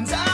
and I